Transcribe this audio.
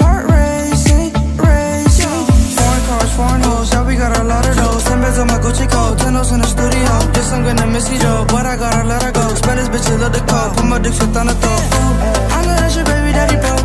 heart racing, racing Foreign cars, foreign hoes, yeah, we got a lot of those Ten beds on my Gucci coat, ten in the studio Guess I'm gonna miss you, though, but I gotta let her go Spend this bitch, love the cold, put my dick shit on the throat I know that's your baby daddy, bro